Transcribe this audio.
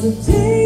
the day